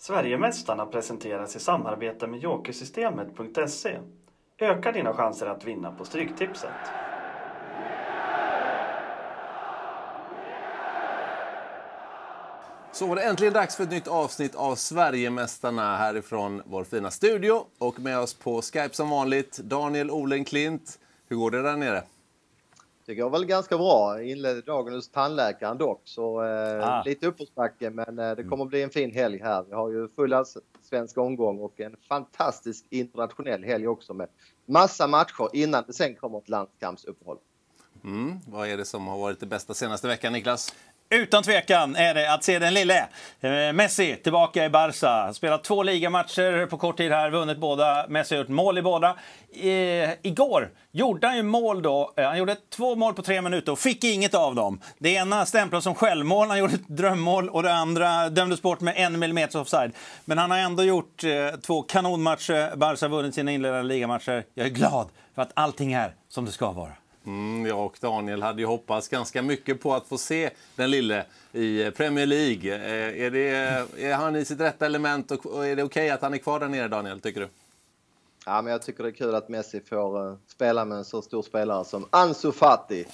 Sverigemästarna presenteras i samarbete med Jokersystemet.se. Öka dina chanser att vinna på Stryktipset. Så var det äntligen dags för ett nytt avsnitt av Sverigemästarna härifrån vår fina studio. Och med oss på Skype som vanligt, Daniel Olen Klint. Hur går det där nere? Det går väl ganska bra. Inledde dagen hos tandläkaren dock, så eh, ah. lite uppförsbacke men eh, det kommer bli en fin helg här. Vi har ju full svensk omgång och en fantastisk internationell helg också med massa matcher innan det sen kommer ett landskampsuppehåll. Mm. Vad är det som har varit det bästa senaste veckan, Niklas? Utan tvekan är det att se den lille eh, Messi tillbaka i Barca. Spelat två ligamatcher på kort tid här, vunnit båda. Messi har gjort mål i båda. E igår gjorde han ju mål då. Eh, han gjorde två mål på tre minuter och fick inget av dem. Det ena stämplades som självmål, han gjorde ett drömmål och det andra dömdes bort med en millimeter offside. Men han har ändå gjort eh, två kanonmatcher. Barca har vunnit sina inledande ligamatcher. Jag är glad för att allting är som det ska vara. Mm, jag och Daniel hade ju hoppats ganska mycket på att få se den lille i Premier League. Eh, är, det, är han i sitt rätta element och är det okej okay att han är kvar där nere, Daniel, tycker du? Ja, men jag tycker det är kul att Messi får uh, spela med en så stor spelare som Ansu Fati.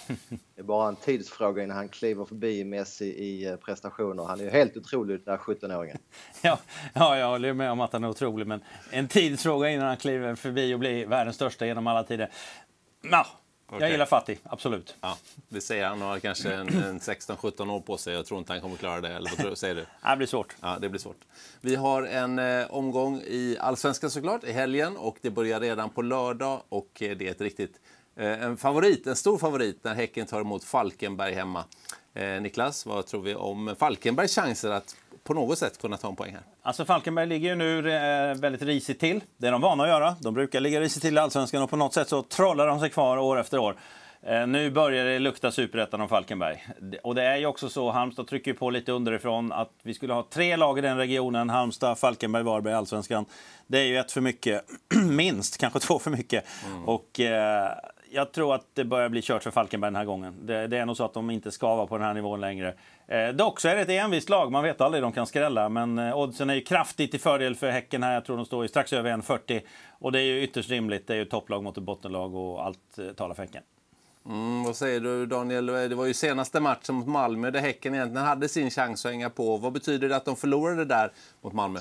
Det är bara en tidsfråga innan han kliver förbi Messi i uh, prestationer. Han är ju helt otrolig, den där 17-åringen. ja, ja, jag håller med om att han är otrolig, men en tidsfråga innan han kliver förbi och blir världens största genom alla tider. Ja, Okay. Jag gillar Fatih, absolut. Ja, det säger han. Han har kanske en, en 16-17 år på sig. Jag tror inte han kommer klara det. Eller vad tror, säger du? det blir svårt. Ja, det blir svårt. Vi har en eh, omgång i Allsvenskan såklart i helgen och det börjar redan på lördag och eh, det är ett riktigt eh, en favorit, en stor favorit när Häcken tar emot Falkenberg hemma. Eh, Niklas, vad tror vi om Falkenbergs chanser att på något sätt kunna ta en poäng här? Alltså Falkenberg ligger ju nu eh, väldigt risigt till. Det är de vana att göra. De brukar ligga risigt till i Allsvenskan och på något sätt så trollar de sig kvar år efter år. Eh, nu börjar det lukta superettan om Falkenberg. Och det är ju också så, Halmstad trycker på lite underifrån, att vi skulle ha tre lag i den regionen, Halmstad, Falkenberg, Varberg, Allsvenskan. Det är ju ett för mycket, minst, kanske två för mycket. Mm. Och eh, jag tror att det börjar bli kört för Falkenberg den här gången. Det, det är nog så att de inte ska vara på den här nivån längre. Eh, dock så är det ett envist lag, man vet aldrig, de kan skrälla. Men eh, oddsen är ju kraftigt till fördel för Häcken här. Jag tror de står i strax över 1,40. Och det är ju ytterst rimligt. Det är ju topplag mot ett bottenlag och allt eh, talar för Häcken. Mm, vad säger du Daniel? Eh, det var ju senaste matchen mot Malmö där Häcken egentligen hade sin chans att hänga på. Vad betyder det att de förlorade där mot Malmö?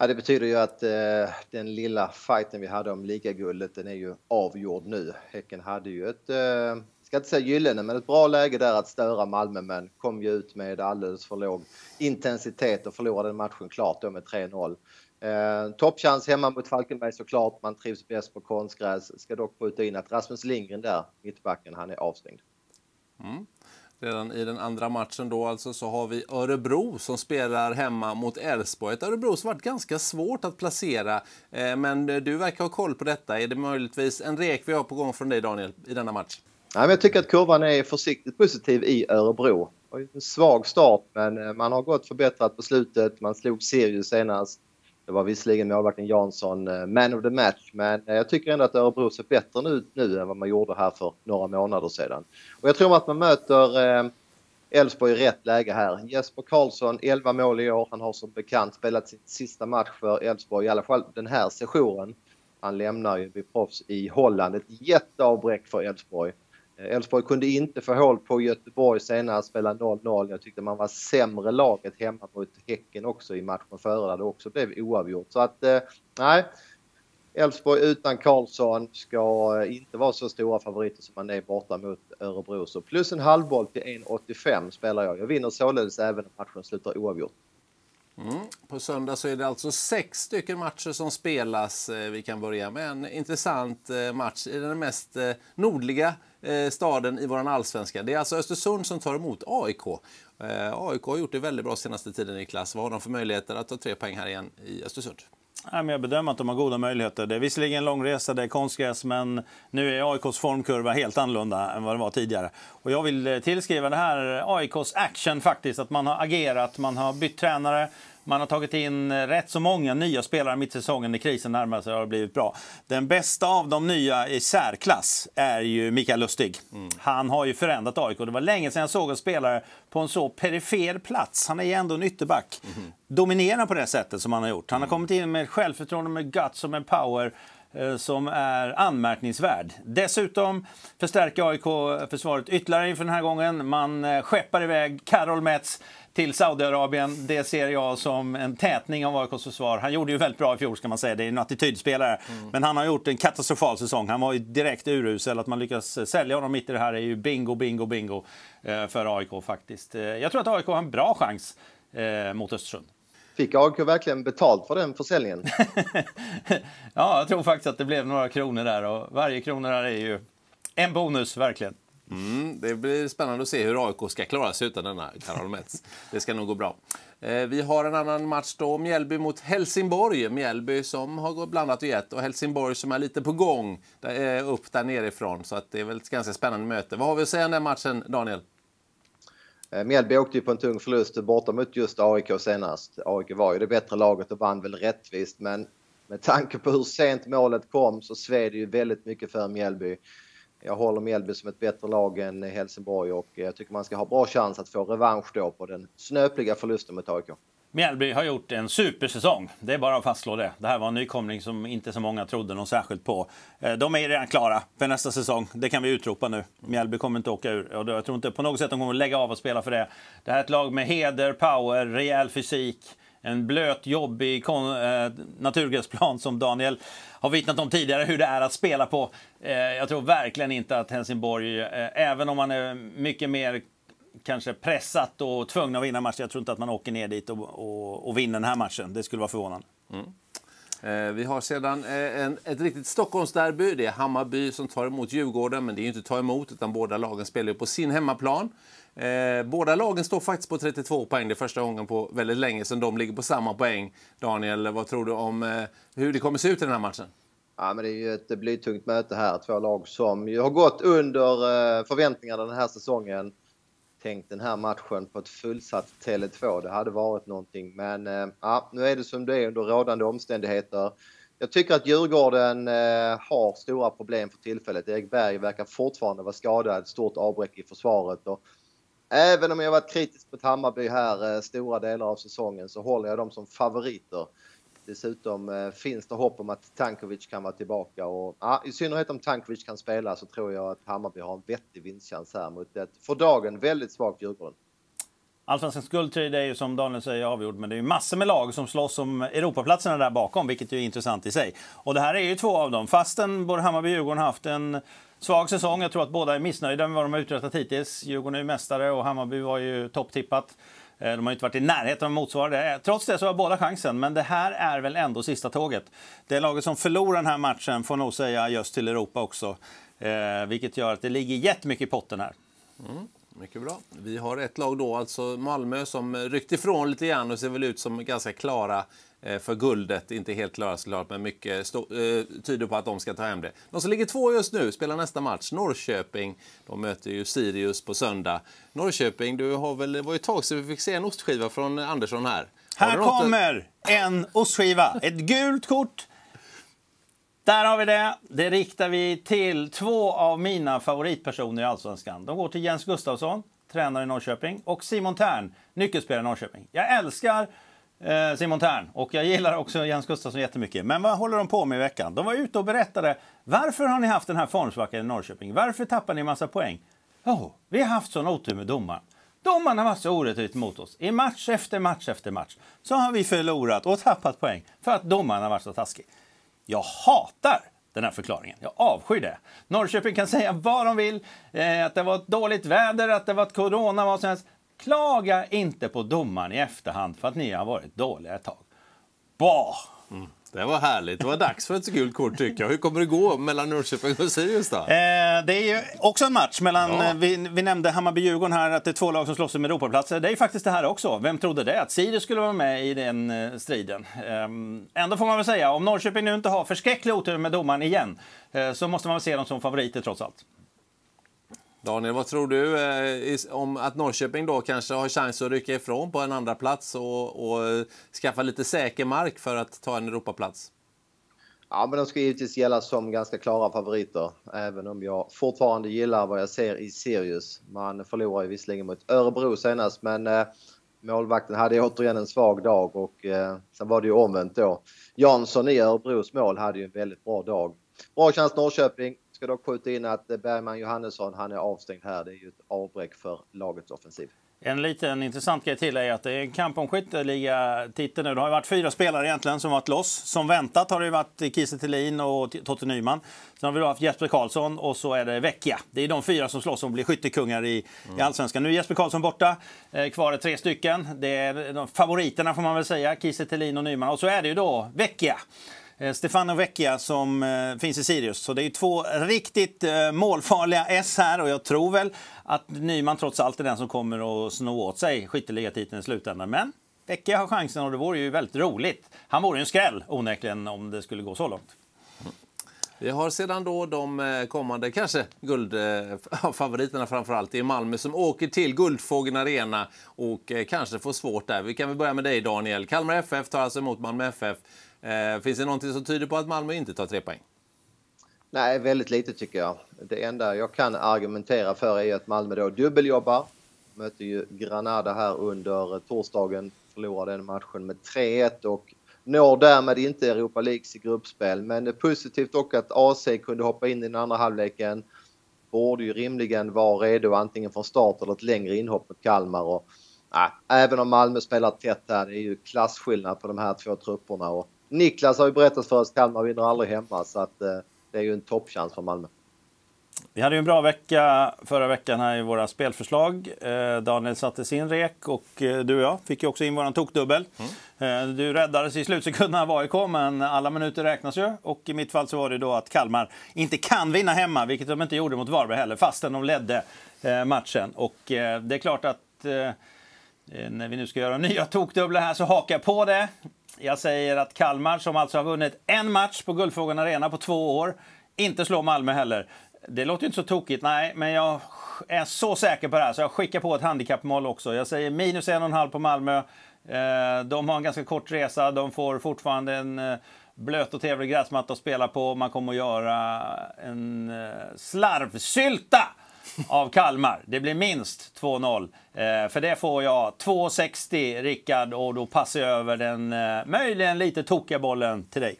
Ja, det betyder ju att eh, den lilla fighten vi hade om ligaguldet den är ju avgjord nu. Häcken hade ju ett, eh, ska inte säga gyllene, men ett bra läge där att störa Malmö men kom ju ut med alldeles för låg intensitet och förlorade matchen klart då med 3-0. Eh, toppchans hemma mot Falkenberg såklart. Man trivs bäst på konstgräs. Ska dock skjuta in att Rasmus Lindgren där, mittbacken, han är avstängd. Mm. Redan i den andra matchen då alltså så har vi Örebro som spelar hemma mot Elfsborg. Ett Örebro som varit ganska svårt att placera. Eh, men eh, du verkar ha koll på detta. Är det möjligtvis en rek vi har på gång från dig Daniel i denna match? Nej, men jag tycker att kurvan är försiktigt positiv i Örebro. En svag start men eh, man har gått förbättrat på slutet. Man slog Sirius senast. Det var visserligen målvakten Jansson eh, man of the match men eh, jag tycker ändå att Örebro ser bättre ut nu än vad man gjorde här för några månader sedan. Och jag tror att man möter eh, Elfsborg i rätt läge här. Jesper Karlsson, 11 mål i år. Han har som bekant spelat sin sista match för Elfsborg, i alla fall den här sessionen. Han lämnar ju vid proffs i Holland. Ett jätteavbräck för Elfsborg. Eh, Elfsborg kunde inte få hål på Göteborg senare, spela 0-0. Jag tyckte man var sämre laget hemma mot Häcken också i matchen före där det också blev oavgjort. Så att, eh, nej. Elfsborg utan Karlsson ska eh, inte vara så stora favoriter som man är borta mot Örebro. Så plus en halvboll till 1,85 spelar jag. Jag vinner således även om matchen slutar oavgjort. Mm. På söndag så är det alltså sex stycken matcher som spelas. Vi kan börja med en intressant match i den mest nordliga Eh, staden i vår allsvenska. Det är alltså Östersund som tar emot AIK. Eh, AIK har gjort det väldigt bra senaste tiden Niklas. Vad har de för möjligheter att ta tre poäng här igen i Östersund? jag bedömer att de har goda möjligheter. Det är visserligen en lång resa, det är konstgräs, men nu är AIKs formkurva helt annorlunda än vad det var tidigare. Och jag vill eh, tillskriva det här AIKs action faktiskt, att man har agerat, man har bytt tränare, man har tagit in rätt så många nya spelare mitt i säsongen när krisen närmar sig har blivit bra. Den bästa av de nya i särklass är ju Mikael Lustig. Mm. Han har ju förändrat AIK. Det var länge sedan jag såg en spelare på en så perifer plats. Han är ju ändå en ytterback. Mm. Dominera på det sättet som han har gjort. Han har mm. kommit in med självförtroende, med guts och med power som är anmärkningsvärd. Dessutom förstärker AIK försvaret ytterligare inför den här gången. Man eh, skeppar iväg Karol Metz till Saudiarabien. Det ser jag som en tätning av AIKs försvar. Han gjorde ju väldigt bra i fjol ska man säga. Det är en attitydspelare. Mm. Men han har gjort en katastrofal säsong. Han var ju direkt urusel. Att man lyckas sälja honom mitt i det här är ju bingo, bingo, bingo eh, för AIK faktiskt. Eh, jag tror att AIK har en bra chans eh, mot Östersund. Fick AIK verkligen betalt för den försäljningen? ja, jag tror faktiskt att det blev några kronor där och varje krona där är ju en bonus verkligen. Mm, det blir spännande att se hur AIK ska klara sig utan denna Karol Metz. Det ska nog gå bra. Eh, vi har en annan match då, Mjällby mot Helsingborg. Mjällby som har gått blandat och gett och Helsingborg som är lite på gång eh, upp där nerifrån. Så att det är väl ett ganska spännande möte. Vad har vi att säga om den matchen, Daniel? Eh, Mjällby åkte ju på en tung förlust borta mot just AIK senast. AIK var ju det bättre laget och vann väl rättvist men med tanke på hur sent målet kom så sved det ju väldigt mycket för Mjällby. Jag håller Mjällby som ett bättre lag än Helsingborg och jag tycker man ska ha bra chans att få revansch då på den snöpliga förlusten mot AIK. Mjällby har gjort en supersäsong. Det är bara att fastslå det. Det här var en nykomling som inte så många trodde något särskilt på. Eh, de är redan klara för nästa säsong. Det kan vi utropa nu. Mjällby kommer inte åka ur. Och jag tror inte på något sätt de kommer lägga av och spela för det. Det här är ett lag med heder, power, rejäl fysik en blöt, jobbig eh, naturgräsplan som Daniel har vittnat om tidigare hur det är att spela på. Eh, jag tror verkligen inte att Helsingborg, eh, även om man är mycket mer kanske pressat och tvungna att vinna matchen, jag tror inte att man åker ner dit och, och, och vinner den här matchen. Det skulle vara förvånande. Mm. Eh, vi har sedan eh, en, ett riktigt Stockholmsderby. Det är Hammarby som tar emot Djurgården, men det är inte ta emot utan båda lagen spelar på sin hemmaplan. Eh, båda lagen står faktiskt på 32 poäng. Det är första gången på väldigt länge sedan de ligger på samma poäng. Daniel, vad tror du om eh, hur det kommer se ut i den här matchen? Ja, men det är ju ett blytungt möte här. Två lag som ju har gått under eh, förväntningarna den här säsongen. Tänkt den här matchen på ett fullsatt Tele2. Det hade varit någonting. Men eh, ja, nu är det som det är under rådande omständigheter. Jag tycker att Djurgården eh, har stora problem för tillfället. Erik Berg verkar fortfarande vara skadad. Stort avbräck i försvaret. Och Även om jag varit kritisk mot Hammarby här eh, stora delar av säsongen så håller jag dem som favoriter. Dessutom eh, finns det hopp om att Tankovic kan vara tillbaka och ja, i synnerhet om Tankovic kan spela så tror jag att Hammarby har en vettig vinstchans här mot ett för dagen väldigt svagt Djurgården. Allsvenskans guldtid är ju som Daniel säger avgjord, men det är ju massor med lag som slåss om Europaplatserna där bakom, vilket är intressant i sig. Och det här är ju två av dem. Fastän både Hammarby och Djurgården haft en svag säsong. Jag tror att båda är missnöjda med vad de har uträttat hittills. Djurgården är ju mästare och Hammarby var ju topptippat. Eh, de har inte varit i närheten av motsvarande. Eh, trots det så har båda chansen, men det här är väl ändå sista tåget. Det laget som förlorar den här matchen får nog säga just till Europa också. Eh, vilket gör att det ligger jättemycket i potten här. Mm. Mycket bra. Vi har ett lag då, alltså Malmö, som ryckt ifrån lite grann och ser väl ut som ganska klara för guldet. Inte helt klara såklart, men mycket stå, eh, tyder på att de ska ta hem det. De som ligger två just nu spelar nästa match, Norrköping. De möter ju Sirius på söndag. Norrköping, du har väl, det var ju ett tag sedan vi fick se en ostskiva från Andersson här. Här kommer en ostskiva! Ett gult kort där har vi det. Det riktar vi till två av mina favoritpersoner i Allsvenskan. De går till Jens Gustafsson, tränare i Norrköping, och Simon Tern, nyckelspelare i Norrköping. Jag älskar eh, Eh, Simon Tern och jag gillar också Jens Gustafsson jättemycket. Men vad håller de på med i veckan? De var ute och berättade varför har ni haft den här formsvackan i Norrköping? Varför tappar ni massa poäng? Oh, vi har haft sån otur med domaren. Domarna har varit så orättvist mot oss. I match efter match efter match så har vi förlorat och tappat poäng för att domaren har varit så taskig. Jag hatar den här förklaringen. Jag avskyr det. Norrköping kan säga vad de vill, eh, att det var ett dåligt väder, att det var ett corona, vad som helst. Klaga inte på domaren i efterhand för att ni har varit dåliga ett tag. Bah! Mm. Det var härligt. Det var dags för ett gult kort tycker jag. Hur kommer det gå mellan Norrköping och Sirius då? Eh, det är också en match mellan, ja. Eh, vi, vi, nämnde Hammarby-Djurgården här, att det är två lag som slåss om Europaplatser. Det är faktiskt det här också. Vem trodde det? Att Sirius skulle vara med i den eh, striden. Eh, ändå får man väl säga, om Norrköping nu inte har förskräcklig otur med domaren igen, eh, så måste man väl se dem som favoriter trots allt. Daniel, vad tror du eh, om att Norrköping då kanske har chans att rycka ifrån på en andra plats och, och skaffa lite säker mark för att ta en Europaplats? Ja, men de ska givetvis gälla som ganska klara favoriter. Även om jag fortfarande gillar vad jag ser i Sirius. Man förlorar ju visserligen mot Örebro senast, men eh, målvakten hade återigen en svag dag och eh, sen var det ju omvänt då. Jansson i Örebros mål hade ju en väldigt bra dag. Bra chans Norrköping. Ska dock skjuta in att Bergman Johannesson, han är avstängd här. Det är ju ett avbräck för lagets offensiv. En liten intressant grej till är att det är en kamp om skytteligatiteln nu. Det har varit fyra spelare egentligen som varit loss. Som väntat har det varit Kiese Thelin och Totte Nyman. Sen har vi då haft Jesper Karlsson och så är det Vecchia. Det är de fyra som slåss om att bli skyttekungar i, mm. i Allsvenskan. Nu är Jesper Karlsson borta. Eh, kvar är tre stycken. Det är de favoriterna får man väl säga. Kiese Thelin och Nyman. Och så är det ju då Vecchia. Eh, Stefano Vecchia som eh, finns i Sirius. Så det är två riktigt eh, målfarliga S här och jag tror väl att Nyman trots allt är den som kommer att sno åt sig skytteligatiteln i slutändan. Men Vecchia har chansen och det vore ju väldigt roligt. Han vore ju en skräll onekligen om det skulle gå så långt. Vi har sedan då de kommande, kanske guldfavoriterna framför allt i Malmö som åker till Guldfågeln Arena och kanske får svårt där. Vi kan väl börja med dig Daniel. Kalmar FF tar alltså emot Malmö FF. Eh, finns det någonting som tyder på att Malmö inte tar tre poäng? Nej, väldigt lite tycker jag. Det enda jag kan argumentera för är att Malmö då dubbeljobbar. Mötte ju Granada här under torsdagen, förlorade den matchen med 3-1 och når därmed inte Europa Leagues gruppspel. Men det är positivt dock att AC kunde hoppa in i den andra halvleken. Borde ju rimligen vara redo antingen från start eller ett längre inhopp mot Kalmar. Och, äh, även om Malmö spelar tätt här, det är ju klasskillnad på de här två trupperna. Och Niklas har ju berättat för oss Kalmar vinner aldrig hemma så att eh, det är ju en toppchans för Malmö. Vi hade ju en bra vecka förra veckan här i våra spelförslag. Eh, Daniel satte sin rek och eh, du och jag fick ju också in våran tokdubbel. Mm. Eh, du räddades i slutsekunderna av AIK, men alla minuter räknas ju. Och i mitt fall så var det då att Kalmar inte kan vinna hemma, vilket de inte gjorde mot Varberg heller, fastän de ledde eh, matchen. Och eh, det är klart att eh, Eh, när vi nu ska göra nya tokdubblar här så hakar jag på det. Jag säger att Kalmar, som alltså har vunnit en match på Guldfågeln Arena på två år, inte slår Malmö heller. Det låter inte så tokigt, nej, men jag är så säker på det här så jag skickar på ett handikappmål också. Jag säger minus en och en halv på Malmö. Eh, de har en ganska kort resa, de får fortfarande en eh, blöt och trevlig gräsmatta att spela på. Man kommer att göra en slarvsylta av Kalmar. Det blir minst 2-0. Eh, för det får jag 2,60 Rickard och då passar jag över den eh, möjligen lite tokiga bollen till dig.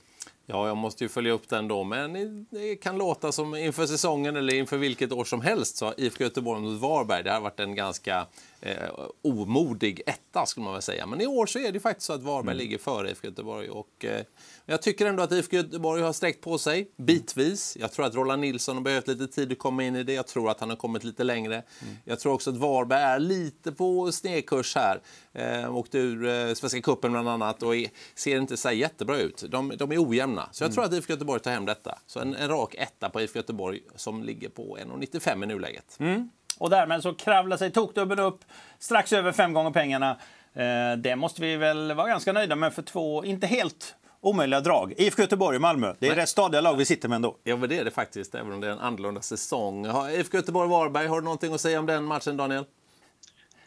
Ja, jag måste ju följa upp den då, men det kan låta som inför säsongen eller inför vilket år som helst så har IFK Göteborg mot Varberg, det har varit en ganska eh, omodig etta skulle man väl säga. Men i år så är det faktiskt så att Varberg mm. ligger före IFK Göteborg och eh, jag tycker ändå att IFK Göteborg har sträckt på sig bitvis. Jag tror att Roland Nilsson har behövt lite tid att komma in i det. Jag tror att han har kommit lite längre. Mm. Jag tror också att Varberg är lite på snedkurs här. Eh, åkte ur eh, Svenska cupen bland annat och är, ser inte så jättebra ut. De, de är ojämna. Så jag mm. tror att IFK Göteborg tar hem detta. Så en, en rak etta på IFK Göteborg som ligger på 1,95 i nuläget. Mm. Och därmed så kravlar sig tokdubben upp strax över fem gånger pengarna. Eh, det måste vi väl vara ganska nöjda med för två, inte helt omöjliga drag. IFK Göteborg och Malmö. Det är Nej. rätt stadiga lag vi sitter med ändå. Ja, men det är det faktiskt, även om det är en annorlunda säsong. IFK Göteborg-Varberg, har du någonting att säga om den matchen, Daniel?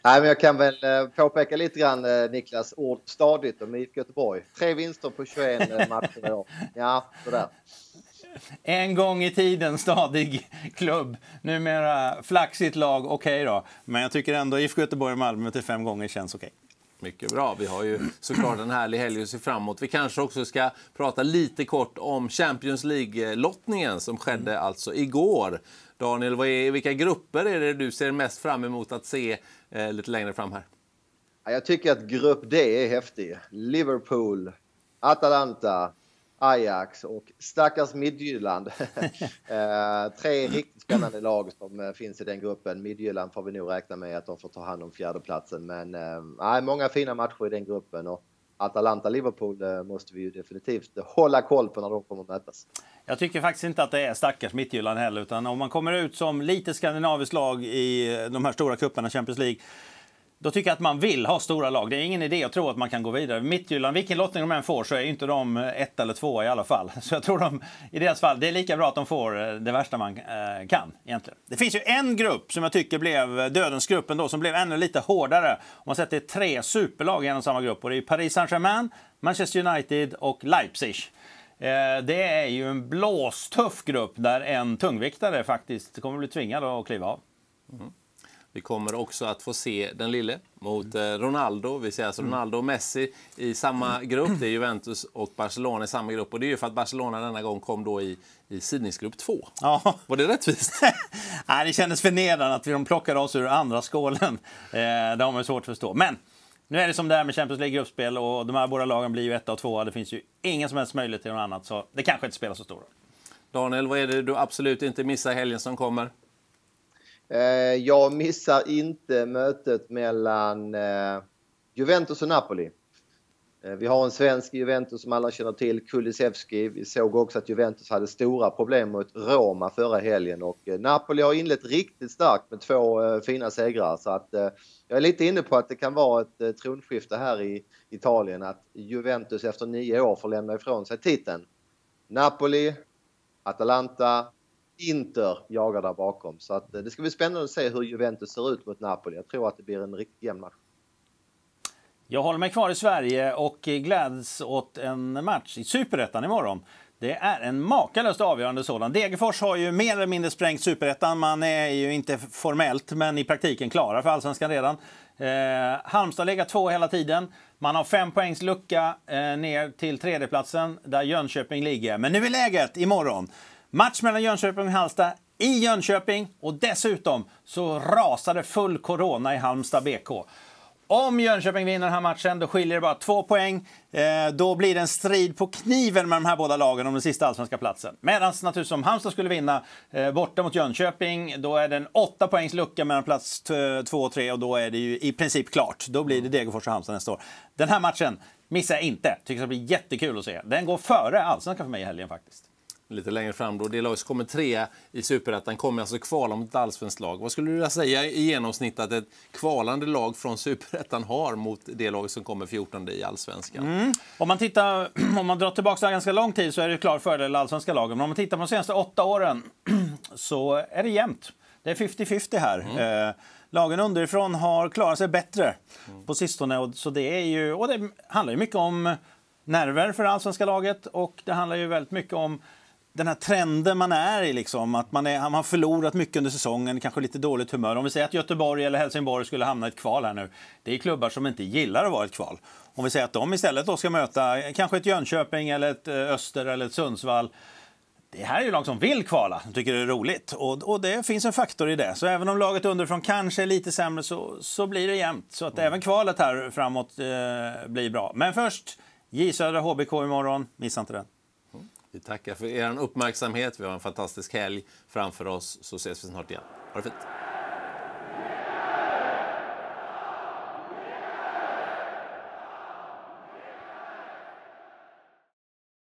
Nej, men jag kan väl eh, påpeka lite grann, eh, Niklas, ord stadigt om IFK Göteborg. Tre vinster på 21 eh, matcher i år. Ja, sådär. En gång i tiden stadig klubb. Numera flaxigt lag, okej okay då. Men jag tycker ändå IFK Göteborg och Malmö till fem gånger känns okej. Okay. Mycket bra. Vi har ju såklart en härlig helg att se framåt. Vi kanske också ska prata lite kort om Champions League-lottningen som skedde mm. alltså igår. Daniel, vad är, vilka grupper är det du ser mest fram emot att se eh, lite längre fram här? Jag tycker att grupp D är häftig. Liverpool, Atalanta, Ajax och stackars Midtjylland. Eh, tre riktigt spännande lag som eh, finns i den gruppen. Midtjylland får vi nog räkna med att de får ta hand om fjärdeplatsen. Men äh, många fina matcher i den gruppen. Och Atalanta-Liverpool måste vi ju definitivt hålla koll på när de kommer att mötas. Jag tycker faktiskt inte att det är stackars Midtjylland heller, utan om man kommer ut som lite skandinaviskt lag i de här stora cuperna, Champions League, då tycker jag att man vill ha stora lag. Det är ingen idé att tro att man kan gå vidare. Midtjylland, vilken lottning de än får så är inte de ett eller två i alla fall. Så jag tror de, i deras fall, det är lika bra att de får eh, det värsta man eh, kan egentligen. Det finns ju en grupp som jag tycker blev dödens grupp ändå, som blev ännu lite hårdare. Om man sätter tre superlag i en och samma grupp och det är Paris Saint-Germain, Manchester United och Leipzig. Eh, det är ju en blåstuff grupp där en tungviktare faktiskt kommer bli tvingad att kliva av. Mm. Vi kommer också att få se den lille mot eh, Ronaldo. Vi ser alltså mm. Ronaldo och Messi i samma grupp. Det är Juventus och Barcelona i samma grupp. Och det är ju för att Barcelona denna gång kom då i, i sidningsgrupp 2. Ja. Var det rättvist? Nej, det kändes förnedrande att de plockade oss ur andra skålen. Eh, det har man svårt att förstå. Men nu är det som det är med Champions League-gruppspel och de här båda lagen blir ju etta och tvåa. Det finns ju ingen som helst möjlighet till något annat, så det kanske inte spelar så stor roll. Daniel, vad är det du absolut inte missar helgen som kommer? Eh, jag missar inte mötet mellan eh, Juventus och Napoli. Eh, vi har en svensk Juventus som alla känner till, Kulusevski. Vi såg också att Juventus hade stora problem mot Roma förra helgen och eh, Napoli har inlett riktigt starkt med två eh, fina segrar. Så att eh, jag är lite inne på att det kan vara ett tronskifte här i Italien, att Juventus efter nio år får lämna ifrån sig titeln. Napoli, Atalanta, Inter jagar där bakom. Så att, eh, det ska bli spännande att se hur Juventus ser ut mot Napoli. Jag tror att det blir en riktigt jämn match. Jag håller mig kvar i Sverige och gläds åt en match i Superettan imorgon. Det är en makalöst avgörande sådan. Degerfors har ju mer eller mindre sprängt superettan. Man är ju inte formellt, men i praktiken klara för allsvenskan redan. Eh, Halmstad legat två hela tiden. Man har fem poängs lucka eh, ner till tredjeplatsen där Jönköping ligger. Men nu är läget imorgon. Match mellan Jönköping och Halmstad i Jönköping och dessutom så rasade full corona i Halmstad BK. Om Jönköping vinner den här matchen då skiljer det bara två poäng. Eh, då blir det en strid på kniven med de här båda lagen om den sista allsvenska platsen. Medan naturligtvis om Halmstad skulle vinna eh, borta mot Jönköping då är det en åtta poängs lucka mellan plats två och tre och då är det ju i princip klart. Då blir det Degerfors och Halmstad nästa år. Den här matchen missar jag inte. Tycker det blir jättekul att se. Den går före allsvenskan för mig i helgen faktiskt lite längre fram. Då. Det lag som kommer trea i Superettan kommer alltså kvala mot ett allsvenskt lag. Vad skulle du vilja säga i genomsnitt att ett kvalande lag från Superettan har mot det lag som kommer 14 i allsvenskan? Mm. Om, man tittar, om man drar tillbaka ganska lång tid så är det klar fördel allsvenska lagen. Men om man tittar på de senaste åtta åren så är det jämnt. Det är 50-50 här. Mm. Eh, lagen underifrån har klarat sig bättre mm. på sistone. Och, så det, är ju, och det handlar ju mycket om nerver för allsvenska laget och det handlar ju väldigt mycket om den här trenden man är i, liksom, att man, är, man har förlorat mycket under säsongen, kanske lite dåligt humör. Om vi säger att Göteborg eller Helsingborg skulle hamna i ett kval här nu. Det är klubbar som inte gillar att vara i ett kval. Om vi säger att de istället då ska möta kanske ett Jönköping eller ett eh, Öster eller ett Sundsvall. Det här är ju lag som vill kvala, de tycker det är roligt. Och, och det finns en faktor i det. Så även om laget underifrån kanske är lite sämre så, så blir det jämnt. Så att mm. även kvalet här framåt eh, blir bra. Men först J Södra HBK imorgon, missa inte den. Vi tackar för er uppmärksamhet. Vi har en fantastisk helg framför oss, så ses vi snart igen. Ha det fint!